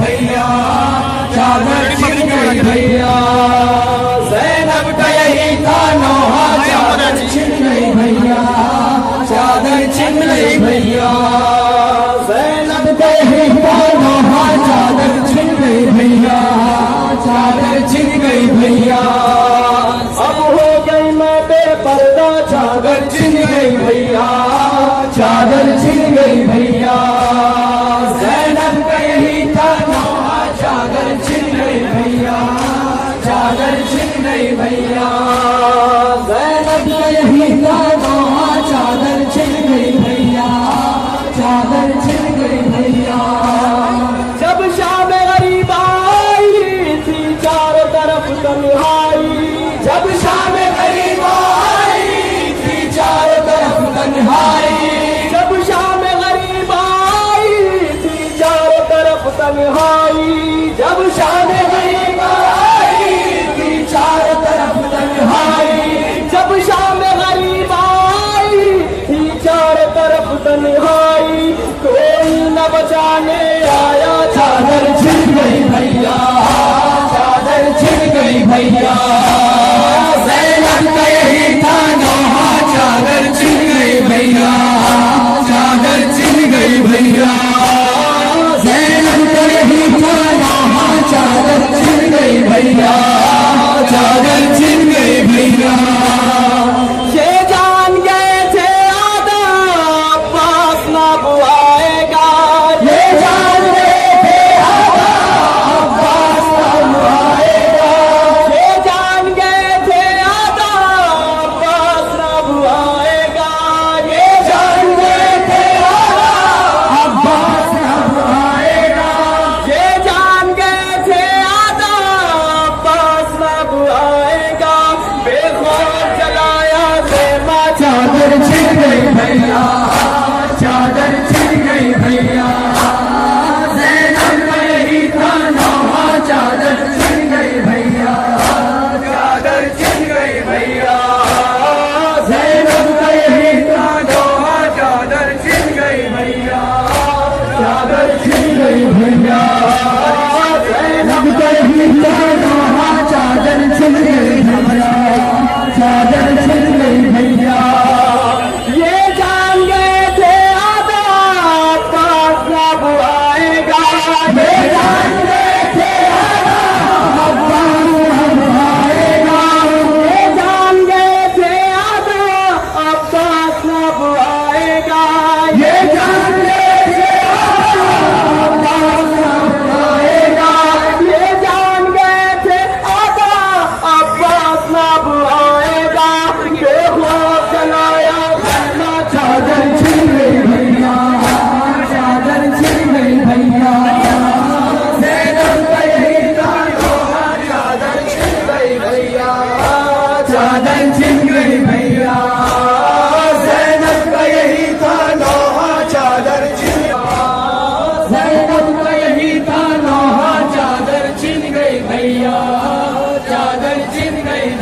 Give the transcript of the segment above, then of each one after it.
भैया चादर छिन गई भैया जैनब का यही चादर छिन गई भैया चादर छिन गई भैया जैनब का यही चादर छिन गई भैया चादर छिन गई भैया अब हो गई चादर छिन गई भैया, चादर छिन गई भैया। दर्शन नहीं भैया जैनब यही दादा चादर छिन गई भैया चादर छिन गई भैया जब शाम गरीब आई, थी चारों तरफ़ तन्हाई। जब शाम गरीब आई, थी चारों तरफ़ तन्हाई। जब शाम गरीब आई, थी चारों तरफ़ तन्हाई। लगाने आया, चादर छिप गई भैया, चादर छिप गई भैया। जैनब का यही चादर छिप गई भैया, चादर छिप गई भैया। जैनब का यही चादर छिप गई भैया, चादर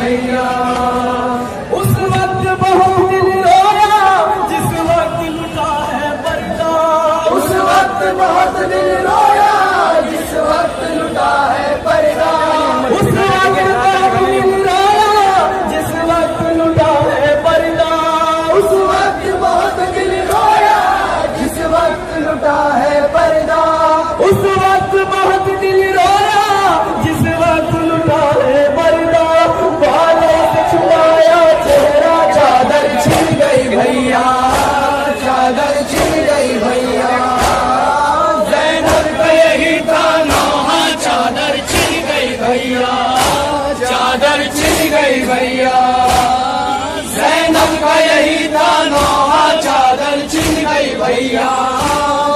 Hallelujah. भैया।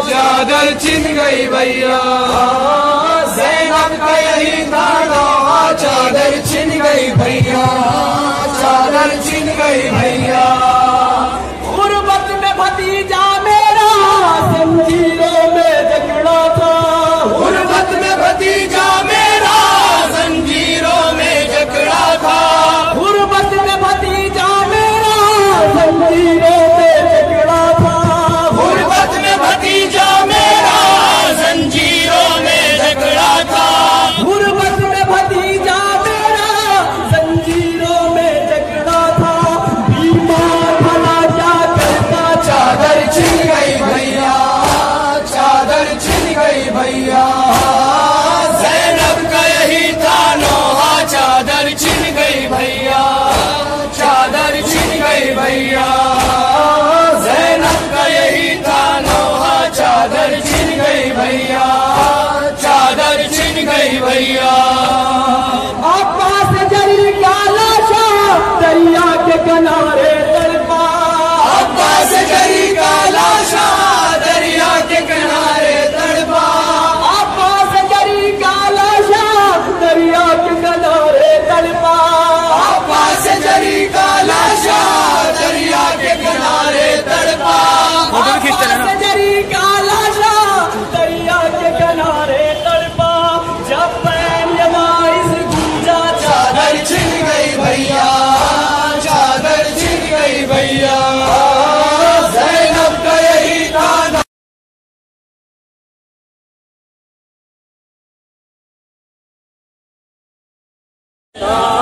चादर छिन गई भैया। जैनब का यही ताना चादर छिन गई भैया। चादर छिन गई भैया। Oh.